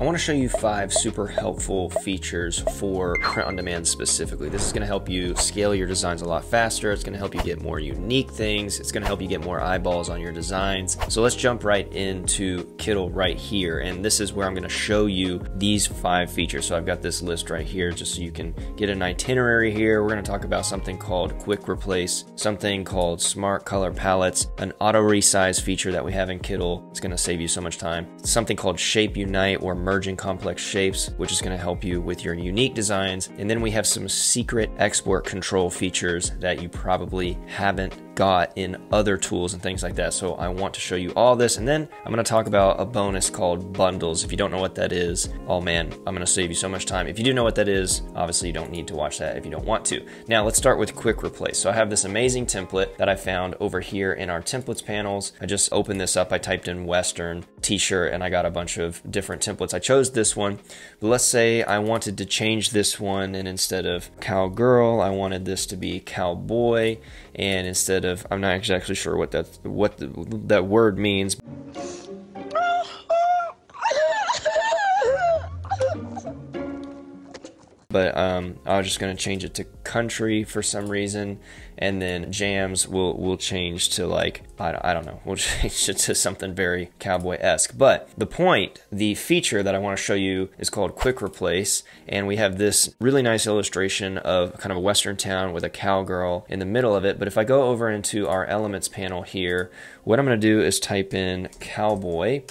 I wanna show you five super helpful features for print on demand specifically. This is gonna help you scale your designs a lot faster. It's gonna help you get more unique things. It's gonna help you get more eyeballs on your designs. So let's jump right into Kittl right here. And this is where I'm gonna show you these five features. So I've got this list right here just so you can get an itinerary here. We're gonna talk about something called Quick Replace, something called Smart Color Palettes, an auto resize feature that we have in Kittl. It's gonna save you so much time. Something called Shape Unite or merging complex shapes, which is going to help you with your unique designs. And then we have some secret export control features that you probably haven't got in other tools and things like that. So I want to show you all this. And then I'm going to talk about a bonus called bundles. If you don't know what that is, oh man, I'm going to save you so much time. If you do know what that is, obviously you don't need to watch that if you don't want to. Now let's start with quick replace. So I have this amazing template that I found over here in our templates panels. I just opened this up. I typed in Western t-shirt and I got a bunch of different templates. I chose this one, but let's say I wanted to change this one and instead of cowgirl, I wanted this to be cowboy and instead of I'm not exactly sure what that what the, that word means. But um, I was just going to change it to country for some reason, and then jams will will change to like I, I don't know, we'll change it to something very cowboy esque. But the point, the feature that I want to show you is called Quick Replace, and we have this really nice illustration of kind of a western town with a cowgirl in the middle of it. But if I go over into our elements panel here, what I'm going to do is type in cowboy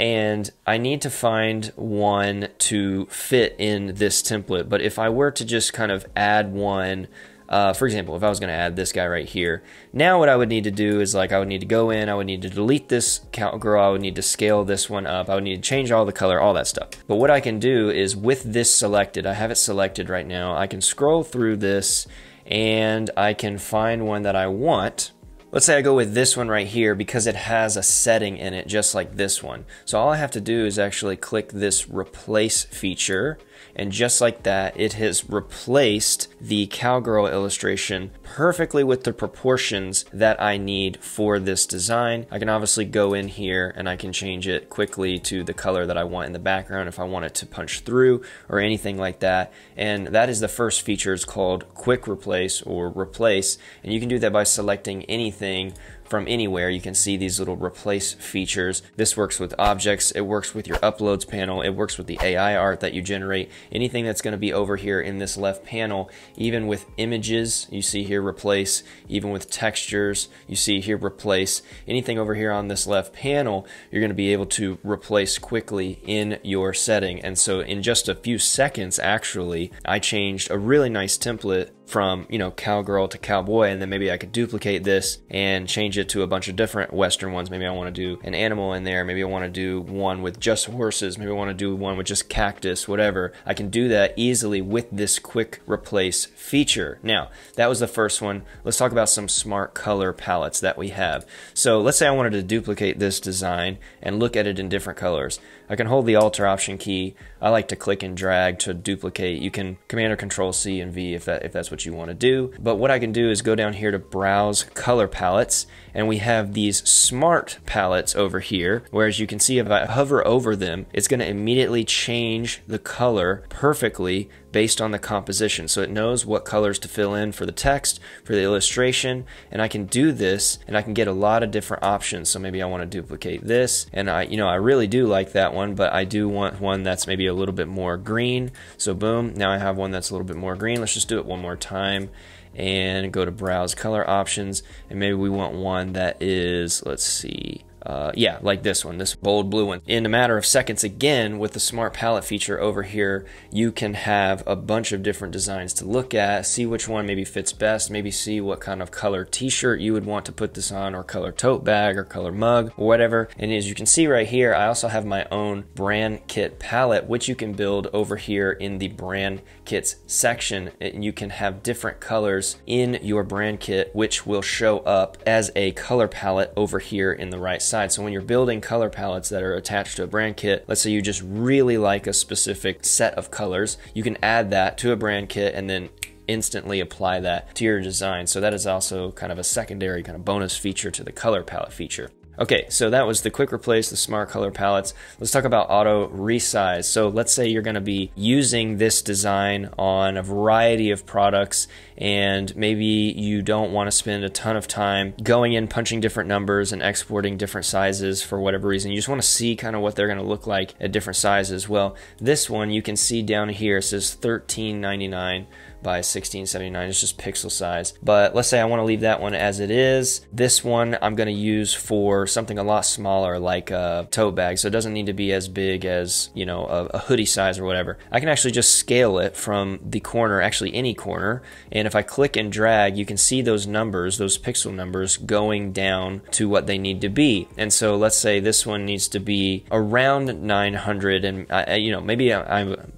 and I need to find one to fit in this template. But if I were to just kind of add one, uh, for example, if I was going to add this guy right here, now what I would need to do is like I would need to go in, I would need to delete this cowgirl, I would need to scale this one up, I would need to change all the color, all that stuff. But what I can do is with this selected, I have it selected right now, I can scroll through this and I can find one that I want Let's say I go with this one right here because it has a setting in it just like this one. So all I have to do is actually click this replace feature and just like that, it has replaced the cowgirl illustration perfectly with the proportions that I need for this design. I can obviously go in here and I can change it quickly to the color that I want in the background if I want it to punch through or anything like that. And that is the first feature. It's called quick replace or replace. And you can do that by selecting anything from anywhere. You can see these little replace features. This works with objects. It works with your uploads panel. It works with the AI art that you generate. Anything that's going to be over here in this left panel, even with images, you see here replace, even with textures, you see here replace. Anything over here on this left panel, you're going to be able to replace quickly in your setting. And so in just a few seconds, actually, I changed a really nice template from, you know, cowgirl to cowboy, and then maybe I could duplicate this and change it to a bunch of different Western ones. Maybe I want to do an animal in there. Maybe I want to do one with just horses. Maybe I want to do one with just cactus, whatever. I can do that easily with this quick replace feature. Now, that was the first one. Let's talk about some smart color palettes that we have. So let's say I wanted to duplicate this design and look at it in different colors. I can hold the Alt or Option key. I like to click and drag to duplicate. You can Command or Control C and V if that if that's what you want to do. But what I can do is go down here to Browse Color Palettes, and we have these Smart Palettes over here. Whereas you can see if I hover over them, it's going to immediately change the color perfectly based on the composition. So it knows what colors to fill in for the text, for the illustration, and I can do this and I can get a lot of different options. So maybe I want to duplicate this and I, you know, I really do like that one, but I do want one that's maybe a little bit more green. So boom, now I have one that's a little bit more green. Let's just do it one more time and go to browse color options and maybe we want one that is, let's see, uh, yeah, like this one, this bold blue one. In a matter of seconds, again, with the smart palette feature over here, you can have a bunch of different designs to look at, see which one maybe fits best, maybe see what kind of color t-shirt you would want to put this on, or color tote bag, or color mug, or whatever. And as you can see right here, I also have my own brand kit palette, which you can build over here in the brand kits section. And you can have different colors in your brand kit, which will show up as a color palette over here in the right So when you're building color palettes that are attached to a brand kit, let's say you just really like a specific set of colors, you can add that to a brand kit and then instantly apply that to your design. So that is also kind of a secondary kind of bonus feature to the color palette feature. Okay, so that was the quick replace, the smart color palettes. Let's talk about auto resize. So let's say you're gonna be using this design on a variety of products and maybe you don't wanna spend a ton of time going in, punching different numbers and exporting different sizes for whatever reason. You just wanna see kind of what they're gonna look like at different sizes. Well, this one you can see down here, it says 13.99 by 1679. It's just pixel size. But let's say I want to leave that one as it is. This one I'm going to use for something a lot smaller like a tote bag. So it doesn't need to be as big as, you know, a, a hoodie size or whatever. I can actually just scale it from the corner, actually any corner. And if I click and drag, you can see those numbers, those pixel numbers going down to what they need to be. And so let's say this one needs to be around 900 and, uh, you know, maybe I, I'm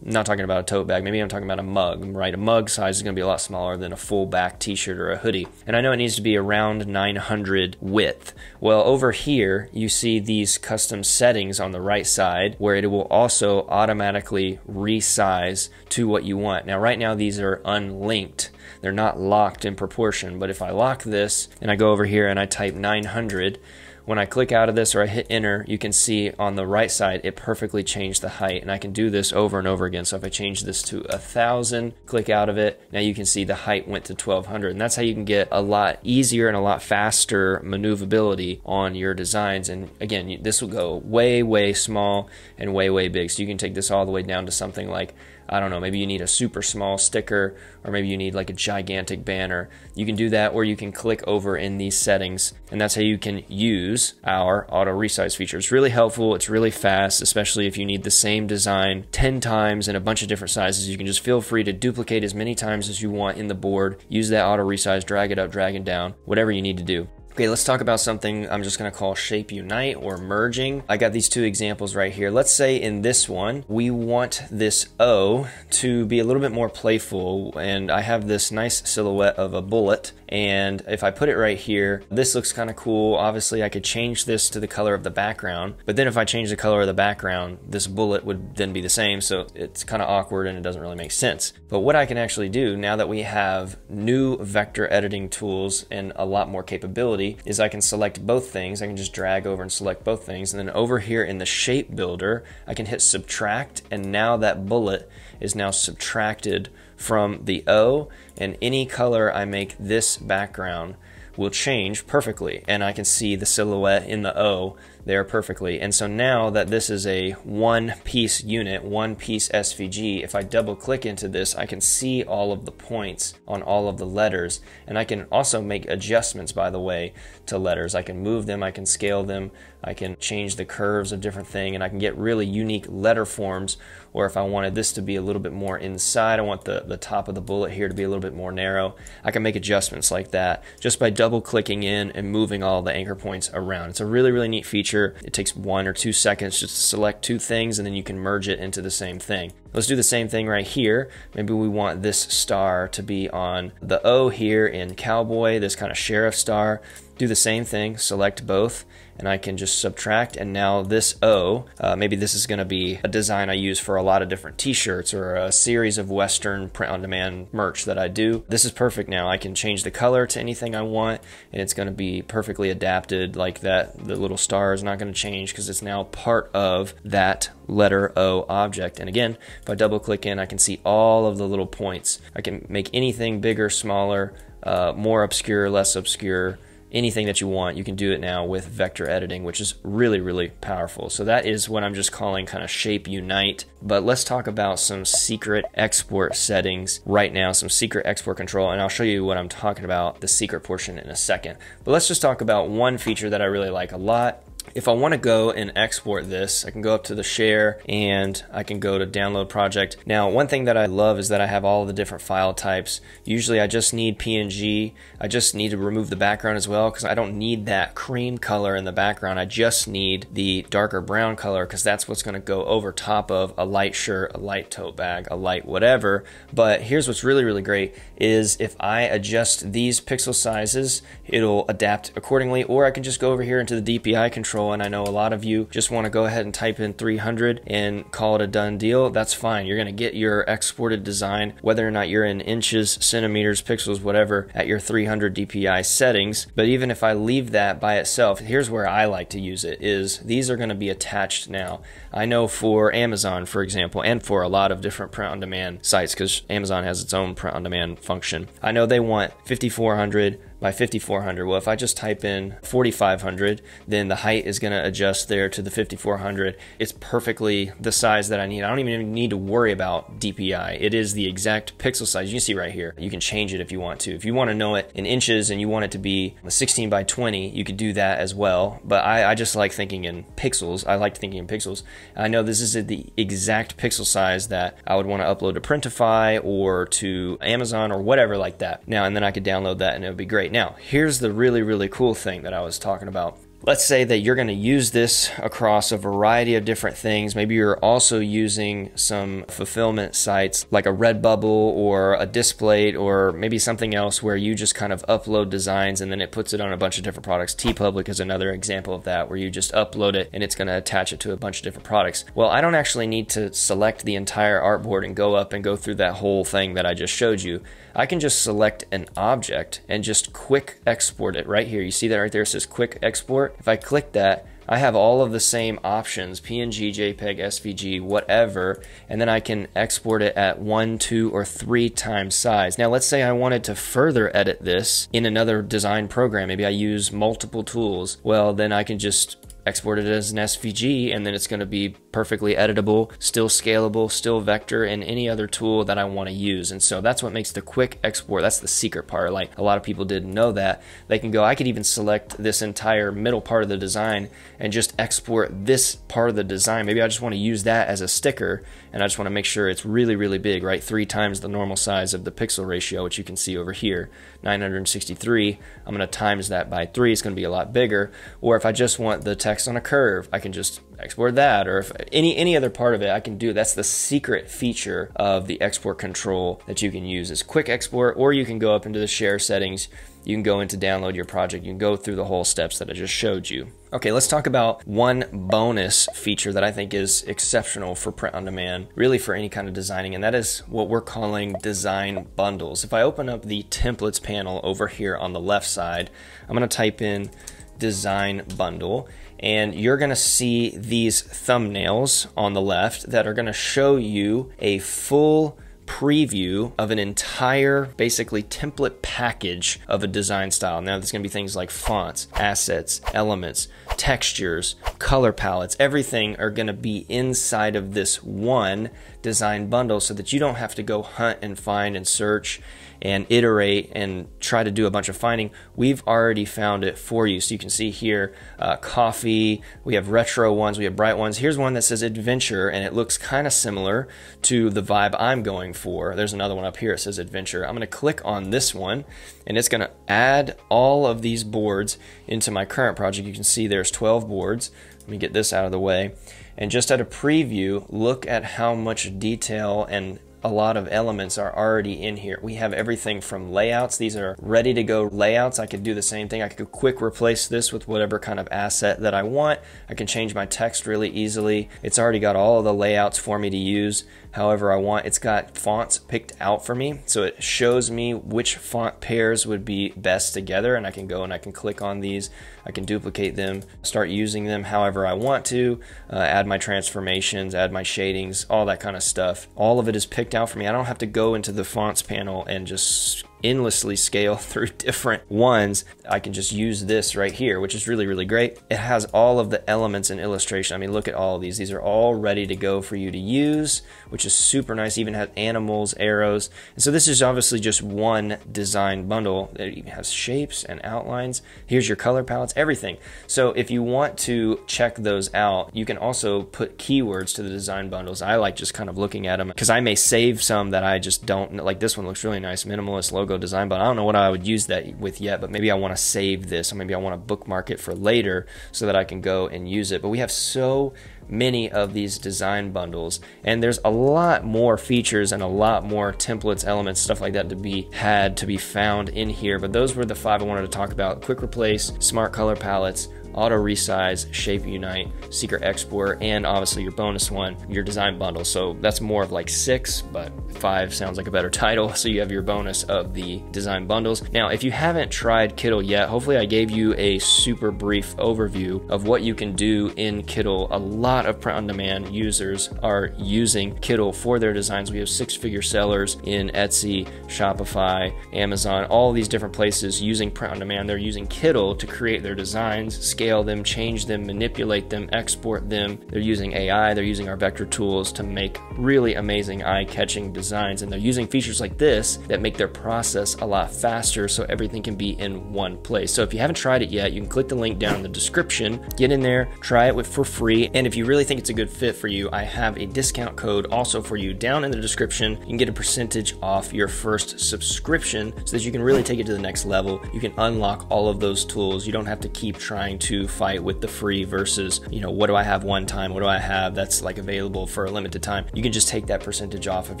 not talking about a tote bag. Maybe I'm talking about a mug, right? A mug size is going to be a lot smaller than a full back t-shirt or a hoodie. And I know it needs to be around 900 width. Well, over here, you see these custom settings on the right side where it will also automatically resize to what you want. Now, right now, these are unlinked. They're not locked in proportion, but if I lock this and I go over here and I type 900, when I click out of this or I hit enter, you can see on the right side, it perfectly changed the height. And I can do this over and over again. So if I change this to a thousand, click out of it, now you can see the height went to 1200. And that's how you can get a lot easier and a lot faster maneuverability on your designs. And again, this will go way, way small and way, way big. So you can take this all the way down to something like I don't know, maybe you need a super small sticker or maybe you need like a gigantic banner. You can do that or you can click over in these settings and that's how you can use our auto resize feature. It's really helpful, it's really fast, especially if you need the same design 10 times in a bunch of different sizes. You can just feel free to duplicate as many times as you want in the board, use that auto resize, drag it up, drag it down, whatever you need to do. Okay, let's talk about something I'm just gonna call shape unite or merging. I got these two examples right here. Let's say in this one, we want this O to be a little bit more playful and I have this nice silhouette of a bullet and if I put it right here, this looks kind of cool. Obviously I could change this to the color of the background, but then if I change the color of the background, this bullet would then be the same. So it's kind of awkward and it doesn't really make sense. But what I can actually do now that we have new vector editing tools and a lot more capability is I can select both things. I can just drag over and select both things. And then over here in the shape builder, I can hit subtract. And now that bullet is now subtracted from the O. And any color I make this background will change perfectly. And I can see the silhouette in the O there perfectly. And so now that this is a one piece unit, one piece SVG, if I double click into this, I can see all of the points on all of the letters. And I can also make adjustments, by the way, to letters. I can move them, I can scale them, I can change the curves of different thing, and I can get really unique letter forms. Or if I wanted this to be a little bit more inside, I want the, the top of the bullet here to be a little bit more narrow, I can make adjustments like that just by double clicking in and moving all the anchor points around. It's a really, really neat feature It takes one or two seconds just to select two things and then you can merge it into the same thing. Let's do the same thing right here. Maybe we want this star to be on the O here in cowboy, this kind of sheriff star. Do the same thing, select both, and I can just subtract. And now this O, uh, maybe this is going to be a design I use for a lot of different t-shirts or a series of Western print-on-demand merch that I do. This is perfect now. I can change the color to anything I want, and it's going to be perfectly adapted like that. The little star is not going to change because it's now part of that letter O object. And again, if I double click in, I can see all of the little points. I can make anything bigger, smaller, uh, more obscure, less obscure, anything that you want, you can do it now with vector editing, which is really, really powerful. So that is what I'm just calling kind of shape unite. But let's talk about some secret export settings right now, some secret export control, and I'll show you what I'm talking about, the secret portion in a second. But let's just talk about one feature that I really like a lot, if I want to go and export this, I can go up to the share and I can go to download project. Now, one thing that I love is that I have all the different file types. Usually I just need PNG. I just need to remove the background as well because I don't need that cream color in the background. I just need the darker brown color because that's what's going to go over top of a light shirt, a light tote bag, a light whatever. But here's what's really, really great is if I adjust these pixel sizes, it'll adapt accordingly or I can just go over here into the DPI control control. And I know a lot of you just want to go ahead and type in 300 and call it a done deal. That's fine. You're going to get your exported design, whether or not you're in inches, centimeters, pixels, whatever, at your 300 DPI settings. But even if I leave that by itself, here's where I like to use it is these are going to be attached now. I know for Amazon, for example, and for a lot of different print on demand sites, because Amazon has its own print on demand function, I know they want 5400 by 5400. Well, if I just type in 4500, then the height is going to adjust there to the 5400. It's perfectly the size that I need. I don't even need to worry about DPI. It is the exact pixel size. You can see right here. You can change it if you want to. If you want to know it in inches and you want it to be 16 by 20, you could do that as well. But I, I just like thinking in pixels. I like thinking in pixels. I know this is the exact pixel size that I would want to upload to Printify or to Amazon or whatever like that. Now, and then I could download that and it would be great. Now, here's the really, really cool thing that I was talking about. Let's say that you're going to use this across a variety of different things. Maybe you're also using some fulfillment sites like a Redbubble or a Displate or maybe something else where you just kind of upload designs and then it puts it on a bunch of different products. TeePublic is another example of that where you just upload it and it's going to attach it to a bunch of different products. Well, I don't actually need to select the entire artboard and go up and go through that whole thing that I just showed you. I can just select an object and just quick export it right here. You see that right there? It says quick export. If I click that, I have all of the same options, PNG, JPEG, SVG, whatever, and then I can export it at one, two, or three times size. Now let's say I wanted to further edit this in another design program. Maybe I use multiple tools. Well, then I can just export it as an SVG, and then it's going to be perfectly editable, still scalable, still vector, and any other tool that I want to use. And so that's what makes the quick export. That's the secret part. Like a lot of people didn't know that. They can go, I could even select this entire middle part of the design and just export this part of the design. Maybe I just want to use that as a sticker, and I just want to make sure it's really, really big, right? Three times the normal size of the pixel ratio, which you can see over here, 963. I'm going to times that by three. It's going to be a lot bigger. Or if I just want the text on a curve, I can just export that or if any any other part of it I can do. That's the secret feature of the export control that you can use is quick export or you can go up into the share settings. You can go into download your project. You can go through the whole steps that I just showed you. Okay, let's talk about one bonus feature that I think is exceptional for print on demand, really for any kind of designing, and that is what we're calling design bundles. If I open up the templates panel over here on the left side, I'm going to type in design bundle and you're going to see these thumbnails on the left that are going to show you a full preview of an entire basically template package of a design style. Now there's going to be things like fonts, assets, elements, textures, color palettes, everything are going to be inside of this one design bundle so that you don't have to go hunt and find and search and iterate and try to do a bunch of finding, we've already found it for you. So you can see here, uh, coffee, we have retro ones, we have bright ones. Here's one that says adventure, and it looks kind of similar to the vibe I'm going for. There's another one up here that says adventure. I'm gonna click on this one, and it's gonna add all of these boards into my current project. You can see there's 12 boards. Let me get this out of the way. And just at a preview, look at how much detail and a lot of elements are already in here. We have everything from layouts. These are ready to go layouts. I could do the same thing. I could quick replace this with whatever kind of asset that I want. I can change my text really easily. It's already got all the layouts for me to use however I want. It's got fonts picked out for me. So it shows me which font pairs would be best together and I can go and I can click on these. I can duplicate them, start using them however I want to, uh, add my transformations, add my shadings, all that kind of stuff. All of it is picked out for me. I don't have to go into the fonts panel and just endlessly scale through different ones, I can just use this right here, which is really, really great. It has all of the elements in illustration. I mean, look at all these. These are all ready to go for you to use, which is super nice. Even has animals, arrows. And so this is obviously just one design bundle. It even has shapes and outlines. Here's your color palettes, everything. So if you want to check those out, you can also put keywords to the design bundles. I like just kind of looking at them because I may save some that I just don't, like this one looks really nice, minimalist logo logo design, but I don't know what I would use that with yet. But maybe I want to save this, or maybe I want to bookmark it for later so that I can go and use it. But we have so many of these design bundles and there's a lot more features and a lot more templates elements stuff like that to be had to be found in here but those were the five i wanted to talk about quick replace smart color palettes auto resize, shape unite, secret export, and obviously your bonus one, your design bundle. So that's more of like six, but five sounds like a better title. So you have your bonus of the design bundles. Now, if you haven't tried Kittl yet, hopefully I gave you a super brief overview of what you can do in Kittl. A lot of print on demand users are using Kittl for their designs. We have six figure sellers in Etsy, Shopify, Amazon, all these different places using print on demand. They're using Kittl to create their designs, scale them, change them, manipulate them, export them. They're using AI, they're using our vector tools to make really amazing eye catching designs. And they're using features like this that make their process a lot faster so everything can be in one place. So if you haven't tried it yet, you can click the link down in the description, get in there, try it with for free. And if you really think it's a good fit for you, I have a discount code also for you down in the description. You can get a percentage off your first subscription so that you can really take it to the next level. You can unlock all of those tools. You don't have to keep trying to fight with the free versus, you know, what do I have one time? What do I have that's like available for a limited time? You can just take that percentage off of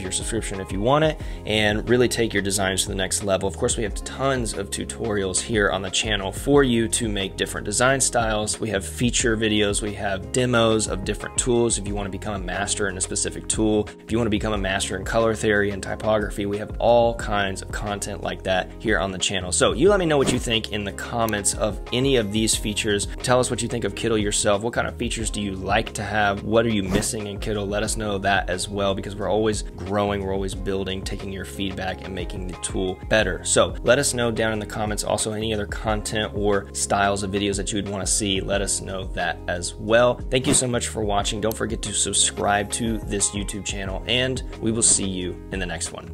your subscription if you want it and really take your designs to the next level. Of course, we have tons of tutorials here on the channel for you to make different design styles. We have feature videos, we have demos of different tools if you want to become a master in a specific tool. If you want to become a master in color theory and typography, we have all kinds of content like that here on the channel. So you let me know what you think in the comments of any of these features. Tell us what you think of Kittl yourself. What kind of features do you like to have? What are you missing in Kittl? Let us know that as well because we're always growing, we're always building, taking your feedback and making the tool better. So let us know down in the comments also any other content or styles of videos that you would want to see. Let us know that as well. Thank you so much for watching. Don't forget to subscribe to this YouTube channel and we will see you in the next one.